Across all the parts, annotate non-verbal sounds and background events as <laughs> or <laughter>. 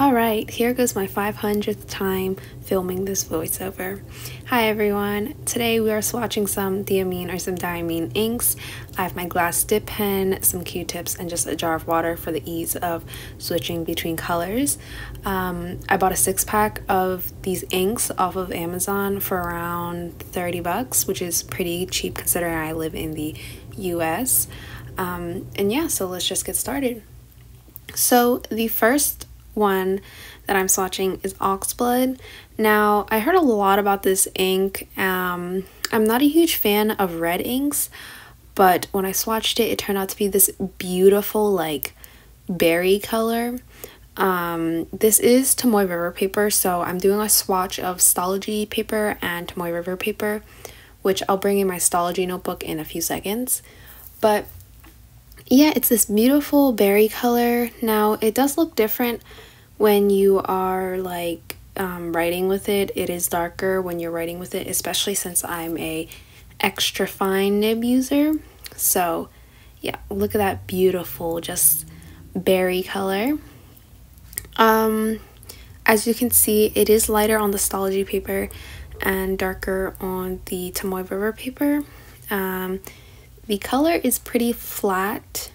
Alright, here goes my 500th time filming this voiceover. Hi everyone, today we are swatching some Diamine or some Diamine inks. I have my glass dip pen, some q-tips, and just a jar of water for the ease of switching between colors. Um, I bought a six pack of these inks off of Amazon for around 30 bucks, which is pretty cheap considering I live in the US. Um, and yeah, so let's just get started. So the first one that I'm swatching is Oxblood. Now, I heard a lot about this ink. Um, I'm not a huge fan of red inks, but when I swatched it, it turned out to be this beautiful, like, berry color. Um, this is Tomoe River paper, so I'm doing a swatch of Stalogy paper and Tomoe River paper, which I'll bring in my Stalogy notebook in a few seconds. But yeah, it's this beautiful berry color. Now, it does look different when you are like um, writing with it. It is darker when you're writing with it, especially since I'm a extra fine nib user. So yeah, look at that beautiful, just berry color. Um, as you can see, it is lighter on the Stalogy paper and darker on the Tomoe River paper. Um, the color is pretty flat,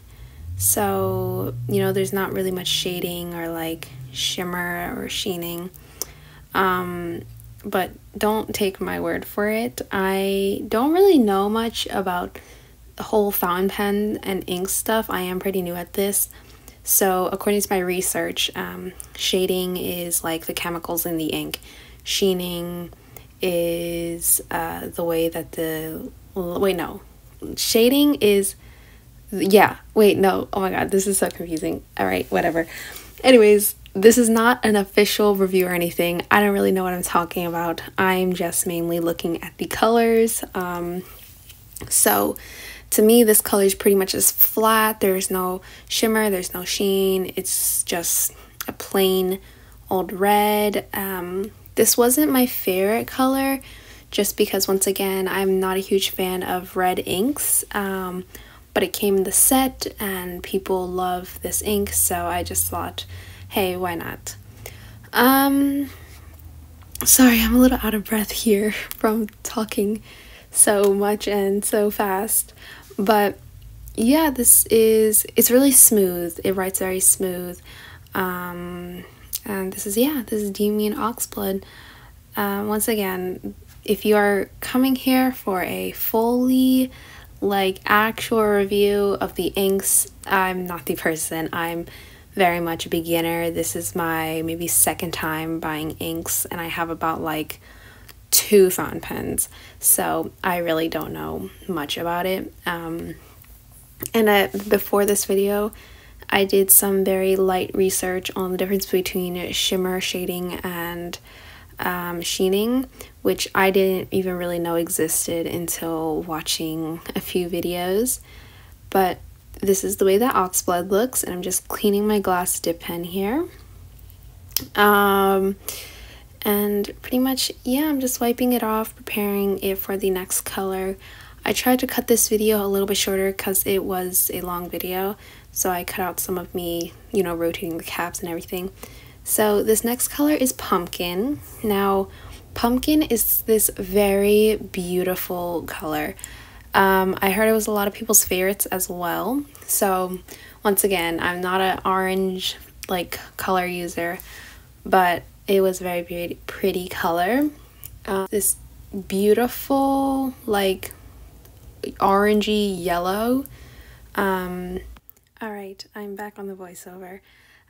so, you know, there's not really much shading or like shimmer or sheening. Um, but don't take my word for it. I don't really know much about the whole fountain pen and ink stuff. I am pretty new at this. So, according to my research, um, shading is like the chemicals in the ink. Sheening is uh, the way that the. Wait, no shading is yeah wait no oh my god this is so confusing. All right whatever. Anyways this is not an official review or anything. I don't really know what i'm talking about. I'm just mainly looking at the colors um so to me this color is pretty much just flat. There's no shimmer there's no sheen. It's just a plain old red. Um this wasn't my favorite color just because once again I'm not a huge fan of red inks um, but it came in the set and people love this ink so I just thought hey why not? Um sorry I'm a little out of breath here <laughs> from talking so much and so fast but yeah this is it's really smooth. It writes very smooth. Um and this is yeah this is Diamine Oxblood. Uh, once again if you are coming here for a fully like actual review of the inks, I'm not the person. I'm very much a beginner. This is my maybe second time buying inks and I have about like two fountain pens. So I really don't know much about it. Um, and uh, before this video, I did some very light research on the difference between shimmer shading and um, sheening, which I didn't even really know existed until watching a few videos. But this is the way that oxblood looks, and I'm just cleaning my glass dip pen here. Um, and pretty much, yeah, I'm just wiping it off, preparing it for the next color. I tried to cut this video a little bit shorter because it was a long video, so I cut out some of me, you know, rotating the caps and everything. So this next color is pumpkin. Now, pumpkin is this very beautiful color. Um, I heard it was a lot of people's favorites as well. So once again, I'm not an orange like color user, but it was very pretty, pretty color. Uh, this beautiful like orangey yellow. Um, all right, I'm back on the voiceover.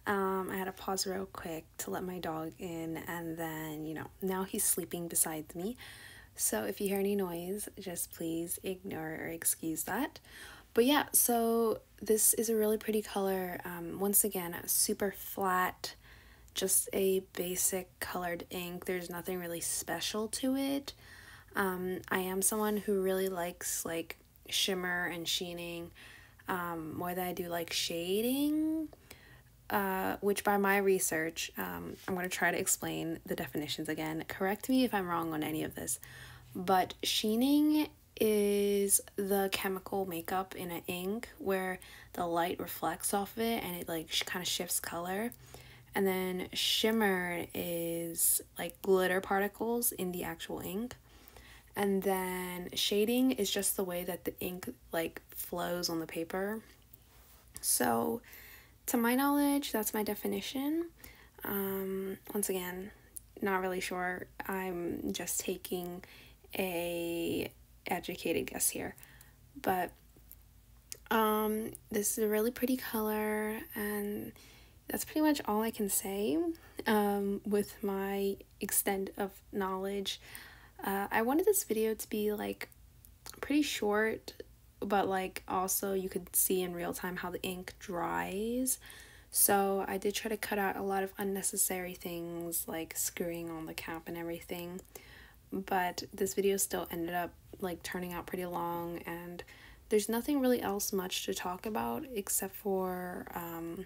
Um, I had to pause real quick to let my dog in, and then, you know, now he's sleeping beside me. So if you hear any noise, just please ignore or excuse that. But yeah, so this is a really pretty color. Um, once again, super flat, just a basic colored ink. There's nothing really special to it. Um, I am someone who really likes like shimmer and sheening um, more than I do like shading uh, which by my research, um, I'm going to try to explain the definitions again. Correct me if I'm wrong on any of this, but sheening is the chemical makeup in an ink where the light reflects off of it and it like kind of shifts color. And then shimmer is like glitter particles in the actual ink. And then shading is just the way that the ink like flows on the paper. So to my knowledge, that's my definition. Um, once again, not really sure. I'm just taking a educated guess here. But um, this is a really pretty color and that's pretty much all I can say um, with my extent of knowledge. Uh, I wanted this video to be like pretty short, but like also you could see in real time how the ink dries. So I did try to cut out a lot of unnecessary things like screwing on the cap and everything. But this video still ended up like turning out pretty long and there's nothing really else much to talk about except for um,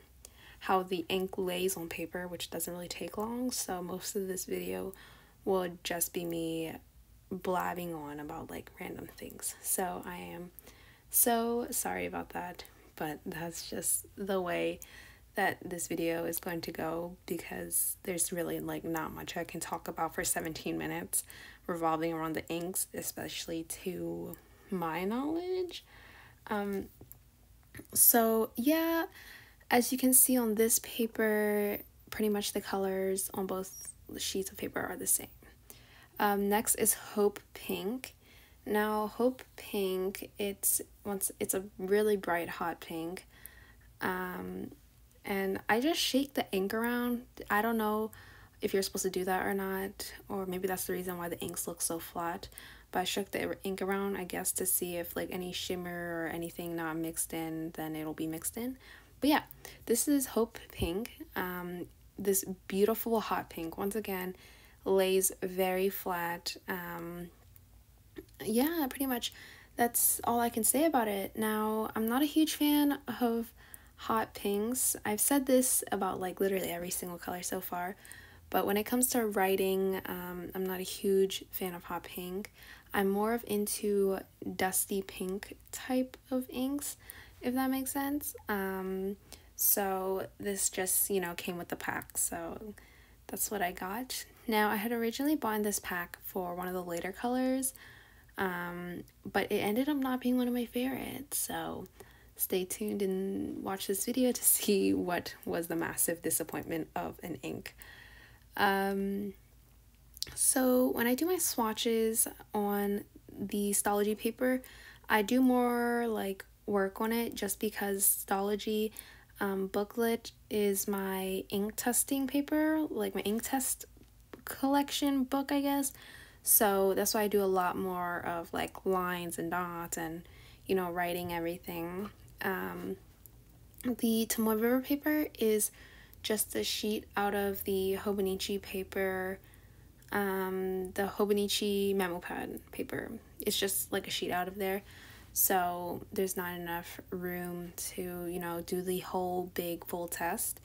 how the ink lays on paper, which doesn't really take long. So most of this video will just be me blabbing on about like random things. So I am so sorry about that, but that's just the way that this video is going to go because there's really like not much I can talk about for 17 minutes revolving around the inks, especially to my knowledge. Um, so yeah, as you can see on this paper, pretty much the colors on both sheets of paper are the same. Um, next is Hope Pink. Now Hope Pink, it's once it's a really bright hot pink. Um, and I just shake the ink around. I don't know if you're supposed to do that or not, or maybe that's the reason why the inks look so flat. But I shook the ink around, I guess, to see if like any shimmer or anything not mixed in, then it'll be mixed in. But yeah, this is Hope Pink. Um, this beautiful hot pink, once again, lays very flat. Um, yeah, pretty much that's all I can say about it. Now, I'm not a huge fan of hot pinks. I've said this about like literally every single color so far, but when it comes to writing, um, I'm not a huge fan of hot pink. I'm more of into dusty pink type of inks, if that makes sense. Um, so this just, you know, came with the pack, so that's what I got. Now, I had originally bought this pack for one of the later colors, um, but it ended up not being one of my favorites, so stay tuned and watch this video to <laughs> see what was the massive disappointment of an ink. Um, so when I do my swatches on the Stalogy paper, I do more like work on it just because Stalogy um, booklet is my ink testing paper, like my ink test collection book, I guess. So that's why I do a lot more of like lines and dots and, you know, writing everything. Um, the Tomoe River paper is just a sheet out of the Hobonichi paper, um, the Hobonichi memo pad paper. It's just like a sheet out of there. So there's not enough room to, you know, do the whole big full test.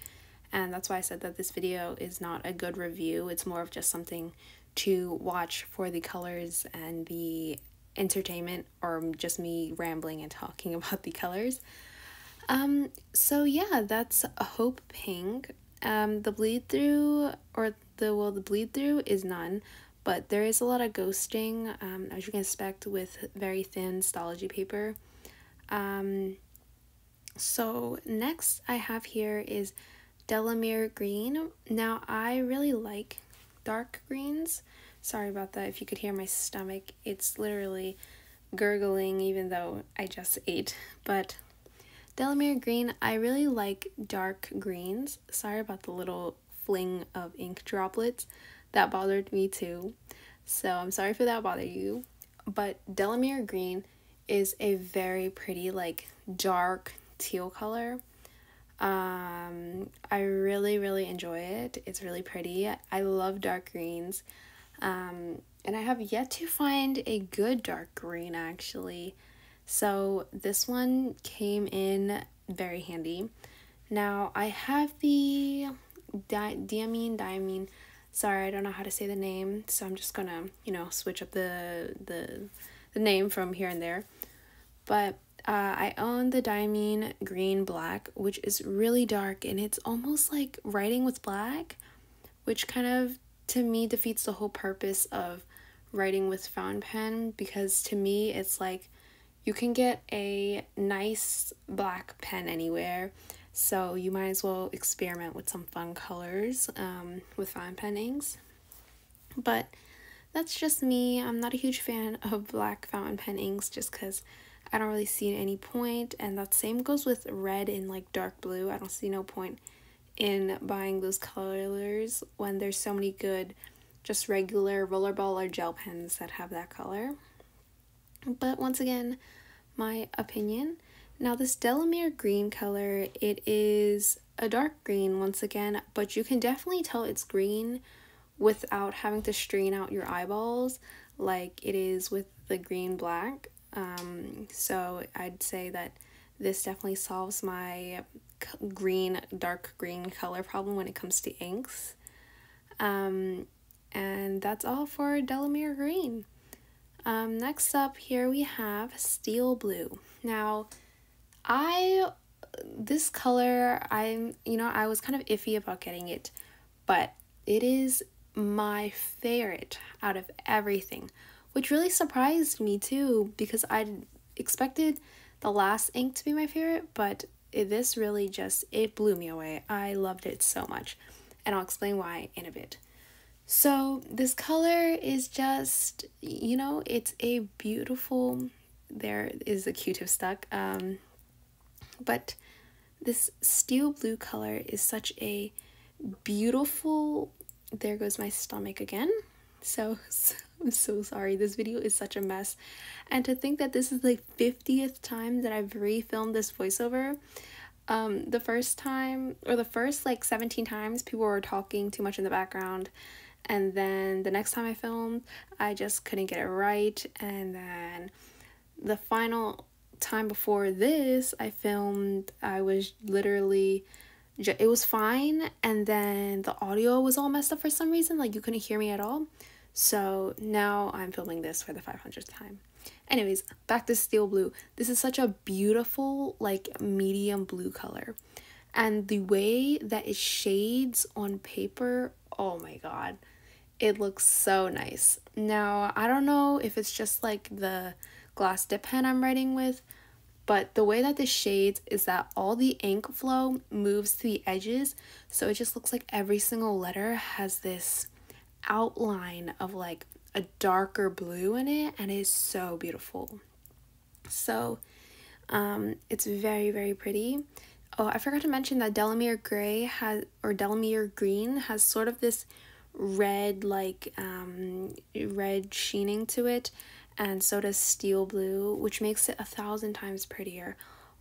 And that's why I said that this video is not a good review. It's more of just something to watch for the colors and the entertainment or just me rambling and talking <laughs> about the colors. Um, so yeah, that's Hope Pink. Um, the bleed through or the well, the bleed through is none, but there is a lot of ghosting, um, as you can expect with very thin Stalogy paper. Um, so next I have here is Delamere Green. Now I really like dark greens. Sorry about that if you could hear my stomach. It's literally gurgling even though I just ate. But Delamere Green, I really like dark greens. Sorry about the little fling of ink droplets. That bothered me too. So I'm sorry for that bother you. But Delamere Green is a very pretty like dark teal color. Um, I really, really enjoy it. It's really pretty. I love dark greens. Um, and I have yet to find a good dark green actually. So this one came in very handy. Now I have the di diamine, diamine, sorry I don't know how to say the name so I'm just gonna you know switch up the the, the name from here and there but uh, I own the Diamine Green Black, which is really dark and it's almost like writing with black, which kind of to me defeats the whole purpose of writing with fountain pen because to me it's like you can get a nice black pen anywhere so you might as well experiment with some fun colors um, with fountain pen inks but that's just me. I'm not a huge fan of black fountain pen inks just because i don't really see any point and that same goes with red and like dark blue i don't see no point in buying those colors when there's so many good just regular rollerball or gel pens that have that color. But once again, my opinion. Now this Delamere green color, it is a dark green once again, but you can definitely tell it's green without having to strain out your eyeballs like it is with the green black. Um, so I'd say that this definitely solves my green, dark green color problem when it comes to inks. Um, and that's all for Delamere Green. Um, next up here we have Steel Blue. Now, I, this color, I'm, you know, I was kind of iffy about getting it, but it is my favorite out of everything, which really surprised me too because I expected the last ink to be my favorite, but this really just, it blew me away. I loved it so much, and I'll explain why in a bit. So this color is just, you know, it's a beautiful, there is a Q-tip stuck, um, but this steel blue color is such a beautiful, there goes my stomach again. So, <laughs> so, I'm so sorry. This video is such a mess. And to think that this is the 50th time that I've refilmed this voiceover, um, the first time, or the first like 17 times, people were talking too much in the background and then the next time I filmed, I just couldn't get it right. And then the final time before this, I filmed, I was literally, it was fine. And then the audio was all messed up for some reason, like you couldn't hear me at all. So now I'm filming this for the 500th time. Anyways, back to steel blue. This is such a beautiful, like medium blue color. And the way that it shades on paper, oh my god it looks so nice. Now, I don't know if it's just like the glass dip pen I'm writing with, but the way that this shades is that all the ink flow moves to the edges, so it just looks like every single letter has this outline of like a darker blue in it, and it is so beautiful. So, um, it's very, very pretty. Oh, I forgot to mention that Delamere Gray has, or Delamere Green has sort of this red like um, red sheening to it and so does steel blue which makes it a thousand times prettier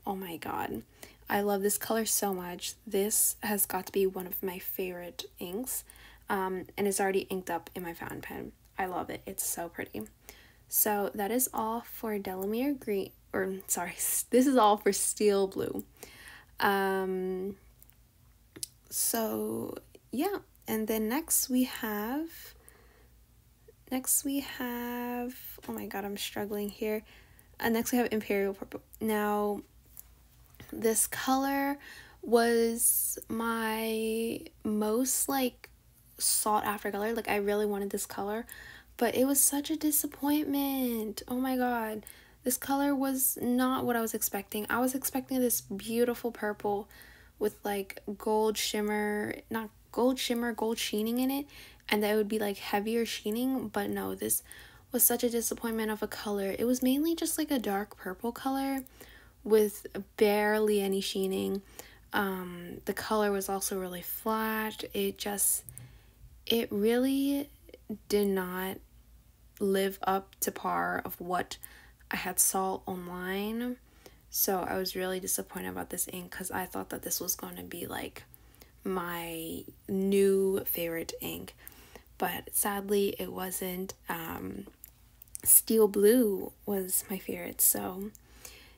oh my god I love this color so much this has got to be one of my favorite inks um, and it's already inked up in my fountain pen. I love it. It's so pretty. So that is all for Delamere green or <laughs> sorry <laughs> this is all for steel blue. Um so yeah. And then next we have next we have oh my god i'm struggling here. Uh, next we have imperial purple. Now this color was my most like sought after color like i really wanted this color but it was such a disappointment oh my god this color was not what i was expecting i was expecting this beautiful purple with like gold shimmer not gold shimmer, gold sheening in it, and that would be like heavier sheening, but no, this was such a disappointment of a color. It was mainly just like a dark purple color with barely any sheening. Um, the color was also really flat. It just, it really did not live up to par of what I had saw online. So I was really disappointed about this ink because I thought that this was going to be like my new favorite ink, but sadly it wasn't. Um, Steel Blue was my favorite, so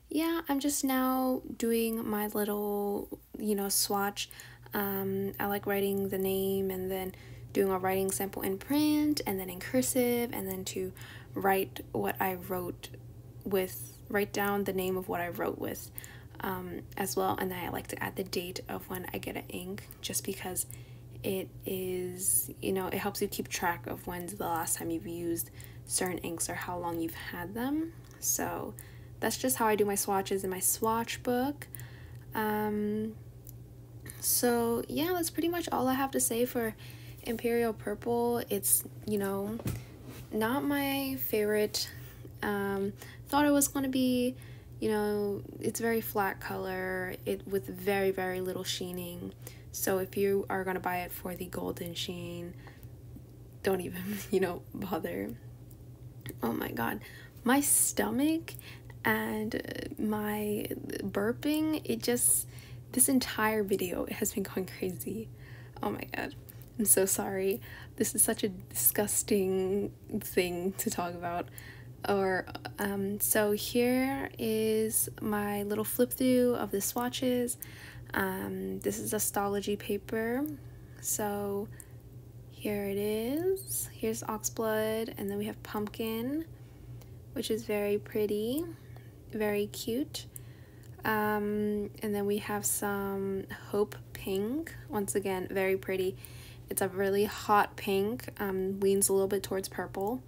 yeah, I'm just now doing my little, you know, swatch. Um, I like writing the name and then doing a writing sample in print and then in cursive and then to write what I wrote with write down the name of what I wrote with um, as well. And then I like to add the date of when I get an ink just because it is you know it helps you keep track of when's the last time you've used certain inks or how long you've had them. So that's just how I do my swatches in my swatch book. Um, so yeah that's pretty much all I have to say for Imperial Purple it's you know not my favorite. Um, thought it was going to be you know it's very flat color it with very very little sheening. So if you are going to buy it for the golden sheen don't even <laughs> you know bother. Oh my god. My stomach and my burping it just this entire video it has been going <laughs> crazy. Oh my god i'm so sorry. This is such a disgusting thing to talk about. Or um, so here is my little flip through of the swatches. Um, this is Stalogy paper. So here it is. Here's oxblood and then we have pumpkin which is very pretty very cute. Um, and then we have some hope pink. Once again very pretty it's a really hot pink um, leans a little bit towards purple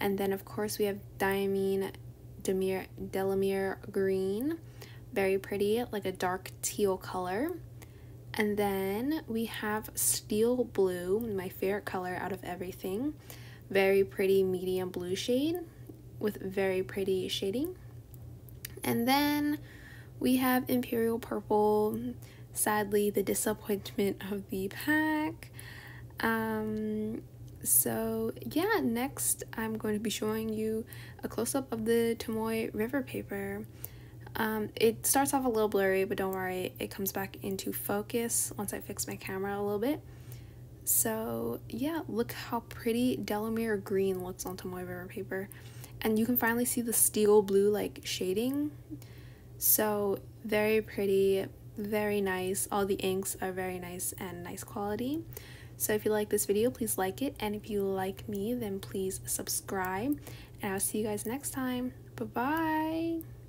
and then of course we have Diamine Demir, Delamere Green. Very pretty, like a dark teal color. And then we have Steel Blue, my favorite color out of everything. Very pretty medium blue shade with very pretty shading. And then we have Imperial Purple, sadly the disappointment of the pack. Um, so yeah next i'm going to be showing you a close-up of the tomoe river paper. Um, it starts off a little blurry but don't worry it comes back into focus once i fix my camera a little bit. So yeah look how pretty delamere green looks on tomoe river paper. And you can finally see the steel blue like shading. So very pretty very nice. All the inks are very nice and nice quality so if you like this video, please like it. And if you like me, then please subscribe. And I'll see you guys next time. Bye-bye.